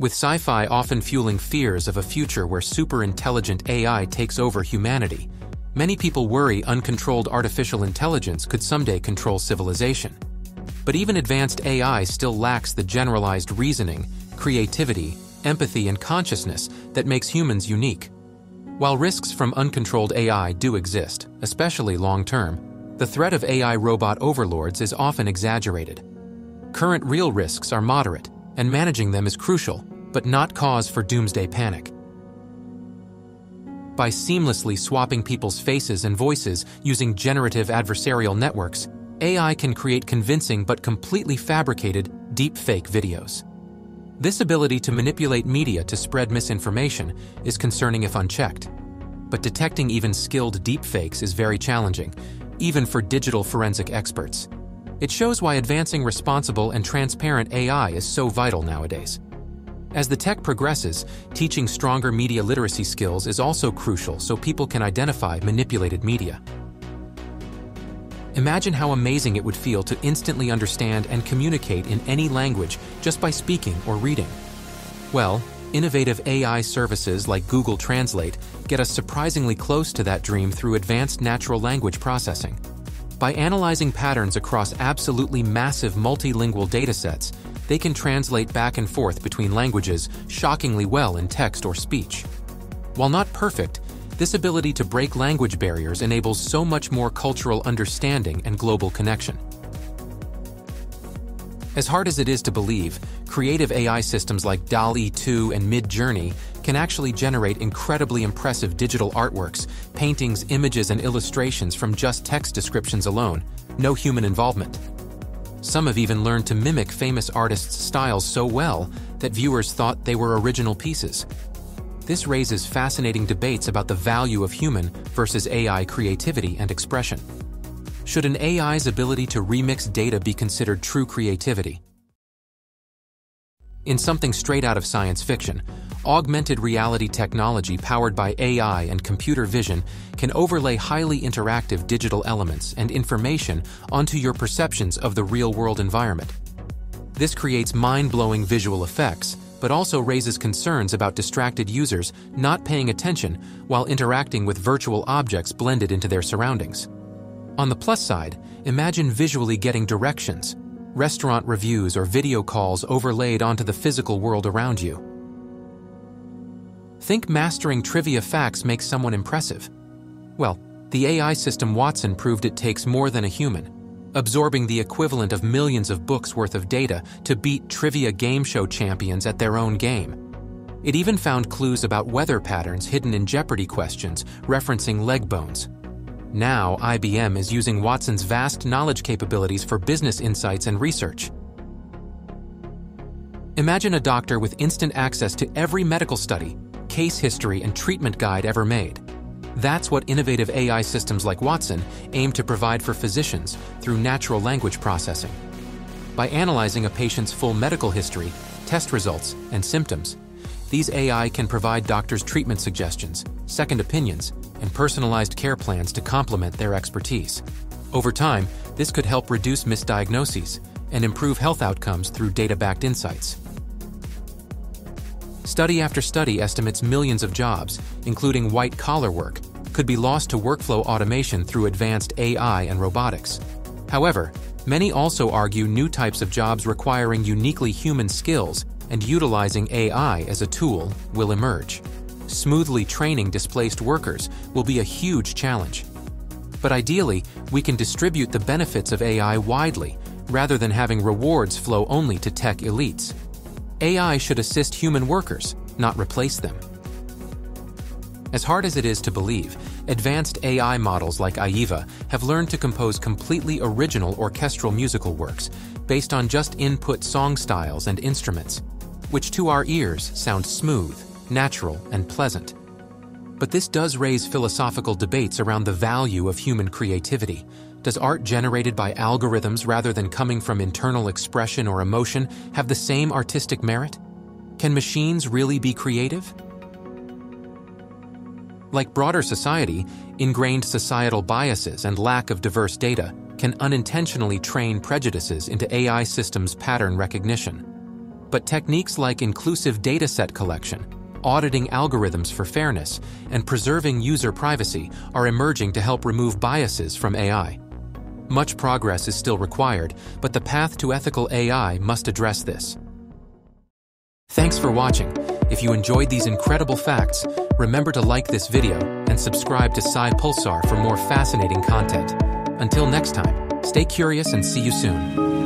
With sci-fi often fueling fears of a future where super-intelligent AI takes over humanity, many people worry uncontrolled artificial intelligence could someday control civilization. But even advanced AI still lacks the generalized reasoning, creativity, empathy, and consciousness that makes humans unique. While risks from uncontrolled AI do exist, especially long-term, the threat of AI robot overlords is often exaggerated. Current real risks are moderate, and managing them is crucial, but not cause for doomsday panic. By seamlessly swapping people's faces and voices using generative adversarial networks, AI can create convincing but completely fabricated deepfake videos. This ability to manipulate media to spread misinformation is concerning if unchecked. But detecting even skilled deepfakes is very challenging, even for digital forensic experts. It shows why advancing responsible and transparent AI is so vital nowadays. As the tech progresses, teaching stronger media literacy skills is also crucial so people can identify manipulated media. Imagine how amazing it would feel to instantly understand and communicate in any language just by speaking or reading. Well, innovative AI services like Google Translate get us surprisingly close to that dream through advanced natural language processing. By analyzing patterns across absolutely massive multilingual datasets, they can translate back and forth between languages shockingly well in text or speech. While not perfect, this ability to break language barriers enables so much more cultural understanding and global connection. As hard as it is to believe, creative AI systems like DALL-E 2 and Midjourney can actually generate incredibly impressive digital artworks, paintings, images, and illustrations from just text descriptions alone, no human involvement. Some have even learned to mimic famous artists' styles so well that viewers thought they were original pieces. This raises fascinating debates about the value of human versus AI creativity and expression. Should an AI's ability to remix data be considered true creativity? In something straight out of science fiction, augmented reality technology powered by AI and computer vision can overlay highly interactive digital elements and information onto your perceptions of the real-world environment. This creates mind-blowing visual effects, but also raises concerns about distracted users not paying attention while interacting with virtual objects blended into their surroundings. On the plus side, imagine visually getting directions, restaurant reviews or video calls overlaid onto the physical world around you. Think mastering trivia facts makes someone impressive. Well, the AI system Watson proved it takes more than a human, absorbing the equivalent of millions of books worth of data to beat trivia game show champions at their own game. It even found clues about weather patterns hidden in Jeopardy questions referencing leg bones. Now, IBM is using Watson's vast knowledge capabilities for business insights and research. Imagine a doctor with instant access to every medical study, case history, and treatment guide ever made. That's what innovative AI systems like Watson aim to provide for physicians through natural language processing. By analyzing a patient's full medical history, test results, and symptoms, these AI can provide doctors treatment suggestions, second opinions, and personalized care plans to complement their expertise. Over time, this could help reduce misdiagnoses and improve health outcomes through data-backed insights. Study after study estimates millions of jobs, including white-collar work, could be lost to workflow automation through advanced AI and robotics. However, many also argue new types of jobs requiring uniquely human skills and utilizing AI as a tool will emerge. Smoothly training displaced workers will be a huge challenge. But ideally, we can distribute the benefits of AI widely, rather than having rewards flow only to tech elites. AI should assist human workers, not replace them. As hard as it is to believe, advanced AI models like AIVA have learned to compose completely original orchestral musical works based on just input song styles and instruments, which to our ears sound smooth, natural, and pleasant. But this does raise philosophical debates around the value of human creativity, does art generated by algorithms rather than coming from internal expression or emotion have the same artistic merit? Can machines really be creative? Like broader society, ingrained societal biases and lack of diverse data can unintentionally train prejudices into AI systems' pattern recognition. But techniques like inclusive dataset collection, auditing algorithms for fairness, and preserving user privacy are emerging to help remove biases from AI. Much progress is still required, but the path to ethical AI must address this. Thanks for watching. If you enjoyed these incredible facts, remember to like this video and subscribe to Sci Pulsar for more fascinating content. Until next time, stay curious and see you soon.